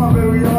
my baby.